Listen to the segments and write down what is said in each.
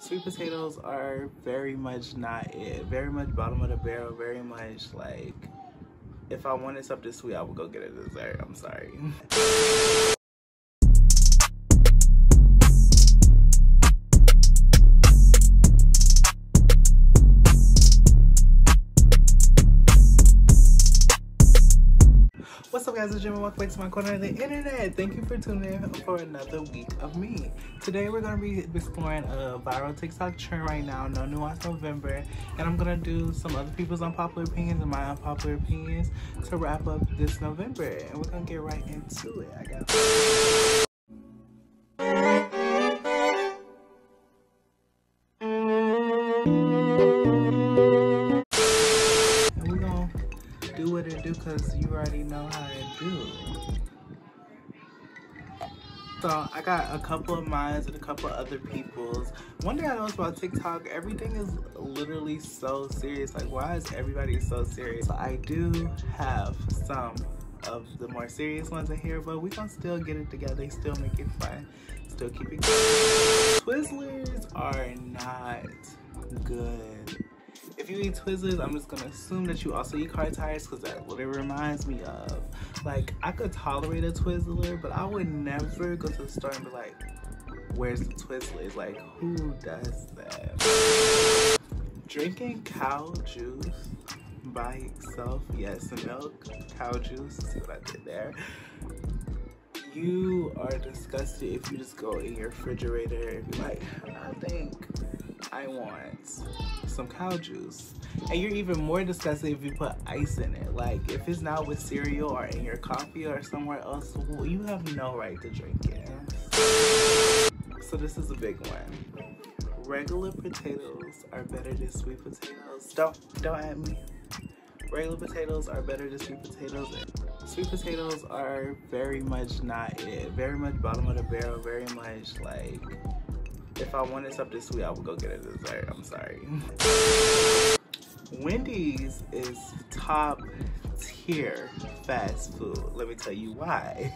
Sweet potatoes are very much not it. Very much bottom of the barrel. Very much like, if I wanted something sweet, I would go get a dessert. I'm sorry. guys, it's Jim and welcome back to my corner of the internet. Thank you for tuning in for another week of me. Today we're to be exploring a viral TikTok trend right now, No Nuance November. And I'm to do some other people's unpopular opinions and my unpopular opinions to wrap up this November. And we're to get right into it, I guess. Because you already do. So I got a couple of mines and a couple of other people's. One thing I noticed about TikTok, everything is literally so serious. Like why is everybody so serious? So I do have some of the more serious ones in here, but we gonna still get it together, still make it fun, still keep it good. Twizzlers are not good. If you eat Twizzlers, I'm just gonna assume that you also eat car tires because that's what it reminds me of. Like, I could tolerate a Twizzler, but I would never go to the store and be like, where's the Twizzlers? Like, who does that? Drinking cow juice by itself, yes, milk, cow juice, see what I did there? You are disgusted if you just go in your refrigerator and be like, I think I want some cow juice. And you're even more disgusted if you put ice in it. Like if it's not with cereal or in your coffee or somewhere else, well, you have no right to drink it. So this is a big one. Regular potatoes are better than sweet potatoes. Don't don't at me. Regular potatoes are better than sweet potatoes. Sweet potatoes are very much not it. Very much bottom of the barrel. Very much like if I wanted something sweet, I would go get a dessert. I'm sorry. Wendy's is top tier fast food. Let me tell you why.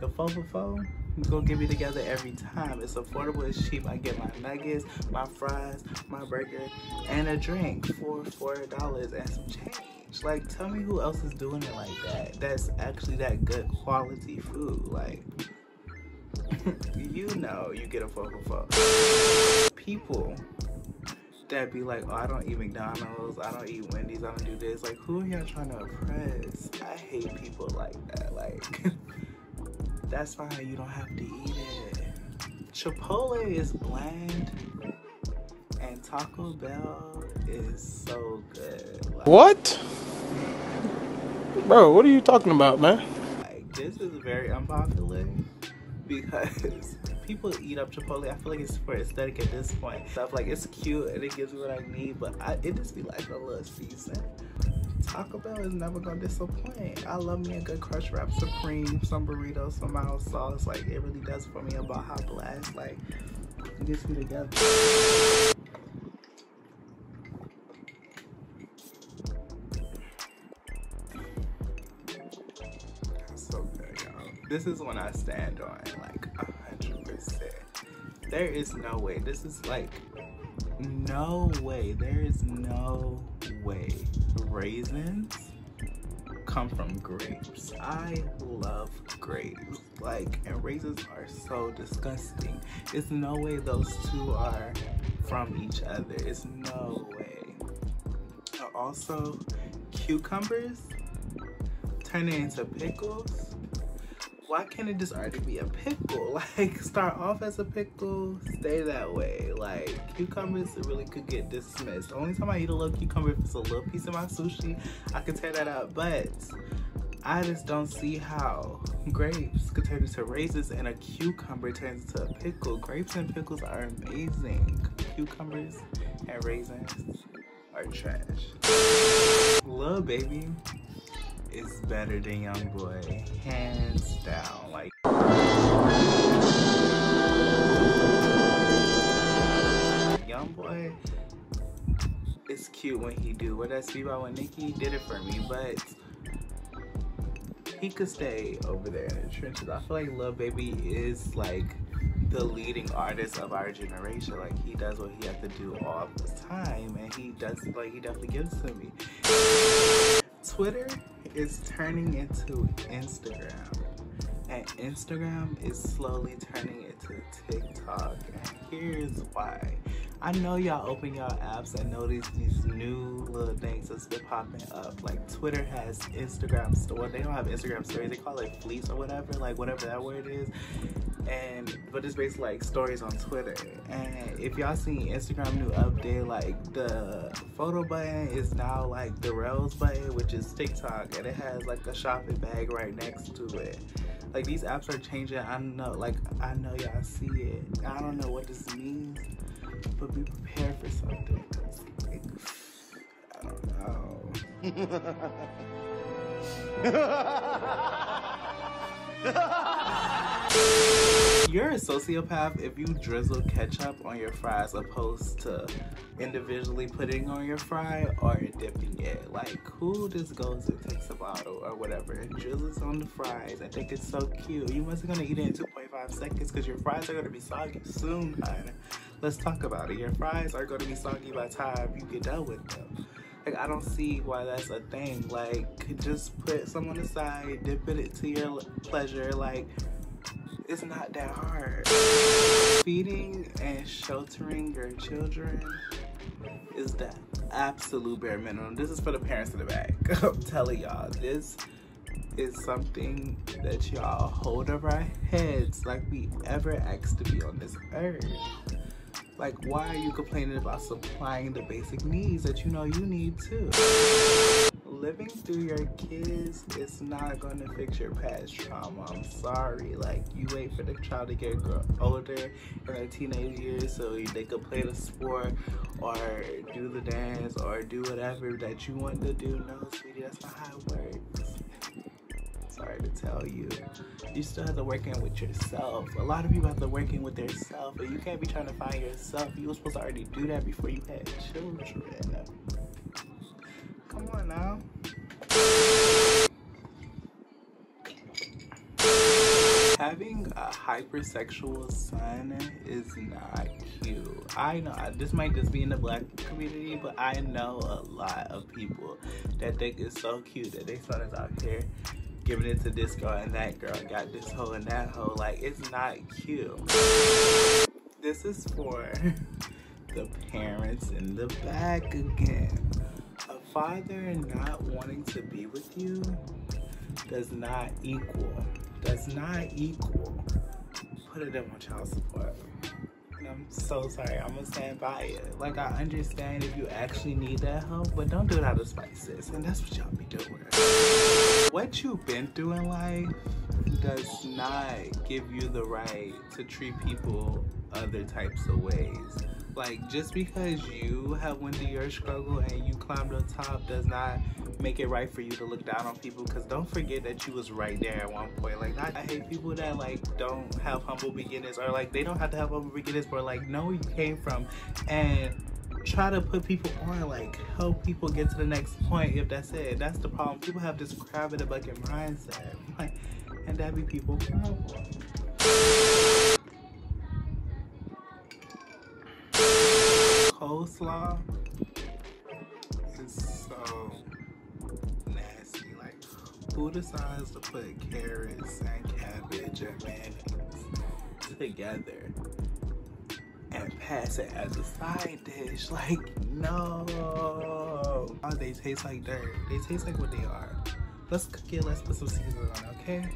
The faux faux go get me together every time. It's affordable, it's cheap. I get my nuggets, my fries, my burger, and a drink for four dollars and some change. Like, tell me who else is doing it like that. That's actually that good quality food. Like, you know, you get a faux fuck. People that be like, oh, I don't eat McDonald's, I don't eat Wendy's, I don't do this. Like, who are y'all trying to impress? I hate people like that. Like, that's fine, you don't have to eat it. Chipotle is bland, and Taco Bell is so good. Like, What? Bro, what are you talking about, man? Like, this is very unpopular because people eat up Chipotle. I feel like it's for aesthetic at this point. Stuff like it's cute and it gives me what I need, but I, it just be like a little season. Taco Bell is never gonna disappoint. I love me a good Crunchwrap Supreme, some burritos, some mild sauce. Like it really does for me a Baja Blast. Like it gets me together. This is when I stand on like a hundred percent. There is no way. This is like no way. There is no way raisins come from grapes. I love grapes. Like, and raisins are so disgusting. It's no way those two are from each other. It's no way. Also, cucumbers turn into pickles. Why can't it just already be a pickle? Like, start off as a pickle, stay that way. Like, cucumbers really could get dismissed. The only time I eat a little cucumber if it's a little piece of my sushi, I could tear that up. But I just don't see how grapes could turn into raisins and a cucumber turns into a pickle. Grapes and pickles are amazing. Cucumbers and raisins are trash. Lil Baby is better than Young Boy, hands down. Like. Young Boy is cute when he do. What that speak about when Nicki did it for me, but he could stay over there in the trenches. I feel like Lil Baby is like the leading artist of our generation. Like he does what he has to do all the time, and he does like he definitely gives to me. Twitter is turning into Instagram, and Instagram is slowly turning into TikTok. And here's why. I know y'all open y'all apps and notice these new little things that's been popping up. Like Twitter has Instagram store. They don't have Instagram stories. They call it fleets or whatever, like whatever that word is. And but it's basically like stories on Twitter. And if y'all seen Instagram new update, like the photo button is now like the Reels button, which is TikTok, and it has like a shopping bag right next to it. Like these apps are changing. I know, like I know y'all see it. I don't know what this means but be prepared for something. Oh. You're a sociopath if you drizzle ketchup on your fries opposed to individually putting on your fry or dipping it. Like, who just goes and takes a bottle or whatever and drizzles on the fries I think it's so cute? You must be gonna eat it in 2.5 seconds because your fries are gonna be soggy soon, honey. Let's talk about it. Your fries are gonna be soggy by the time you get done with them. Like, I don't see why that's a thing. Like, just put some on the side, dip it to your pleasure. Like, it's not that hard. Feeding and sheltering your children is the absolute bare minimum. This is for the parents in the back. I'm telling y'all, this is something that y'all hold over our heads like we ever asked to be on this earth. Like, why are you complaining about supplying the basic needs that you know you need too? living through your kids is not going to fix your past trauma. I'm sorry. Like, you wait for the child to get older in their teenage years so they could play the sport or do the dance or do whatever that you want to do. No, sweetie, that's not how it works. Sorry to tell you. You still have to work in with yourself. A lot of people have to work in with their self, but you can't be trying to find yourself. You were supposed to already do that before you had children. Come on now. Having a hypersexual son is not cute. I know this might just be in the black community, but I know a lot of people that think it's so cute that their son is out here giving it to this girl and that girl got this hoe and that hoe. Like it's not cute. This is for the parents in the back again A father not wanting to be with you does not equal, does not equal put it in on child support. And I'm so sorry, I'm gonna stand by it. Like, I understand if you actually need that help, but don't do it out of spite, sis. And that's what y'all be doing. What you've been through in life does not give you the right to treat people other types of ways. Like just because you have went through your struggle and you climbed up top does not make it right for you to look down on people because don't forget that you was right there at one point. Like I, I hate people that like don't have humble beginnings or like they don't have to have humble beginnings but like know where you came from and try to put people on like help people get to the next point if that's it. That's the problem. People have this crab in the bucket mindset. Like and that be people coleslaw is so nasty. Like, who decides to put carrots and cabbage and mayonnaise together pass it as a side dish? Like, no. Oh, they taste like dirt. They taste like what they are. Let's cook it. Let's put some seasoning on, okay?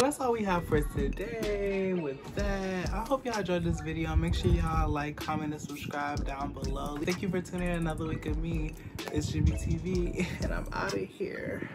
that's all we have for today with that i hope y'all enjoyed this video make sure y'all like comment and subscribe down below thank you for tuning in another week of me it's JimmieTv and i'm out of here